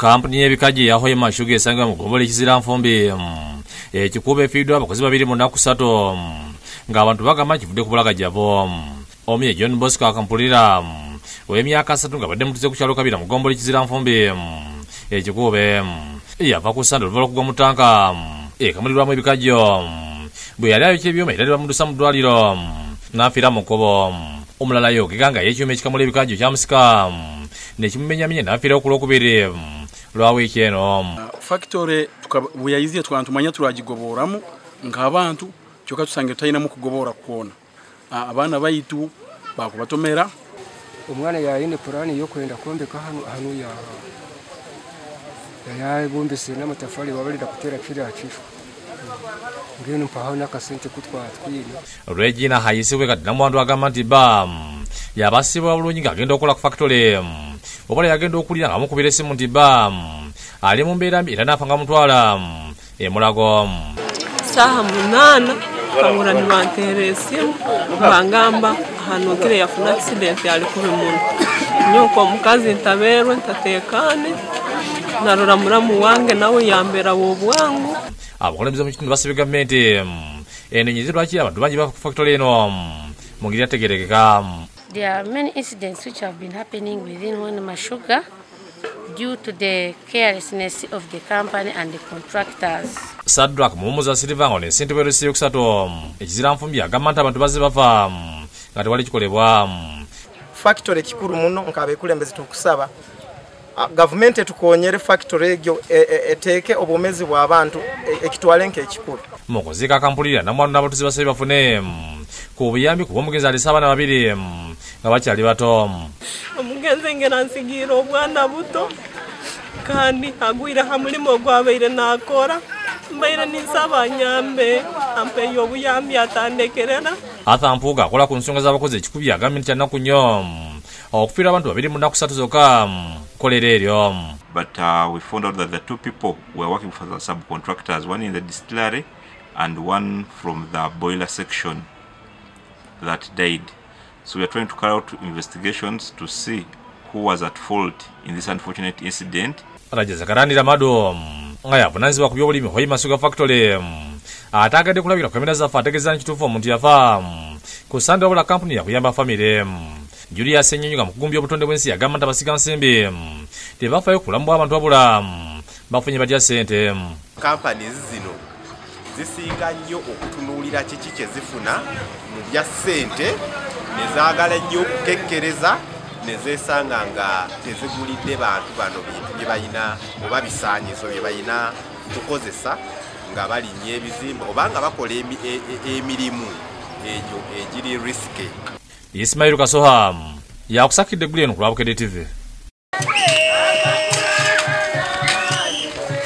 kampuni y'ebikaji eya hoima shuga esangibwa mu ggombolola ekizira nfumbi ekikuuba efiiddwa abakozi babiri mu nnaku ssatu ng'abantu bagamba kivudde ku bulagajjavo omu ye john bosco akampulira ow'emyaka asatu nga badde mutuze ku kyalo kabira mu ggombolola ekizira nfumbi ekikuube yava ku ssande oluva lwokugwa mu tanka ekamulirwamu ebikajjo bwe yali abika ebyuma era libamudusa mu ddwaliro n'afiira mu kkubo omulala yogega nga yekyuma ekikamula ebikajjo kyamusika nekimumenyamenya n'afiirawo ku lwokubiri lwa wiiki eno. Factory bwe yayiziye tukaba tumanya tulagigoboramu ng'abantu kyokka tusange tutalinamu kugoboora kwona. Abaana baitu bakubatomera. Omwana yayine purani yokwenda kwombeka hano hano ya yayabombese n'amatafari babalira kutera kiriya kifo. Ngeno mpahaho n'akasente kutwatwine regina hayisibwe kati namuwandu agamba nti ba yabasibwa bulungi ng'agenda okukola ku factory obola yagenda okulira nga mukubira essimu nti ba ali mu mbeera mbi era naafa nga mutwala emulago saha munana nkabura nibanteera esimu bangamba ahanogire yafuna akisidenti yali kubi muno nyoko omukazi ntaberwe ntatekane narora muramu wange nawe yambera wobwangu. Abakulembeze mu kitundu basabye gavumenti enenyize lwaki abantu bangi bafa ku factory eno? Mu ngeri yategerekeka There are many incidents which have been happening within one Mashuga due to the carelessness of the company and the contractors. sadrak muwumuza silva nga nesente esi yokusatu ekizira nfumbi agamba nti abantu bazze bafa nga tewali kikolebwa factory kikulu muno nk'abekulembeze tukusaba. Gavumenti etukonyere factory egyo eteeke obwomezi bw'abantu ekitwale nk'ekikulu mu kuziika akampulira namwandu n'abatuzi basabye bafune ku buyambi kuba omugenzi alese abaana babiri nga bakyali bato omugenzi ngena nsigiire obwana buto kandi agwire ha mulimo ogwabaire nakora. Mbaire ninsaba nyambe ampeyo obuyambi atandekerera arthur mpuuga akola ku nsonga z'abakozi ekikubi agambye nti kyanaku nnyo okufiira abantu babiri mu nnaku ssatu zokka kolera eryo but uh, we found out that the two people were working for the subcontractors one in the distillery and one from the boiler section that died so we are trying to carry out investigations to see who was at fault in this unfortunate incident. Rajeza karanira mado nga yavunanyizibwa ku byobulimi hoima sugar factory. Ate agadde kulabira ku kamera zaffe ategeeza nkituufu omuntu yafa ku sande wabula kampuni yakuyamba famire. Julius ennyonyoga mu kugumbya obutonde bw'ensi yagamba nti abasiga nsimbi. Tebafaayo ku bulamu bw'abantu wabula bafunye batya sente. Kampanies zino zisinga nnyo okutunuulira kiki kye zifuna mu bya ssente ne zaagala nnyo okukekkereza ne zeesanga nga tezigulidde bantu bano bintu bye balina oba bisaanyizo bye balina kukozesa nga balinnya ebizimba oba nga bakola emirimu egyo egiri risike ismairu kasoha yakusakidde eggulu eno ku lwabukedde tv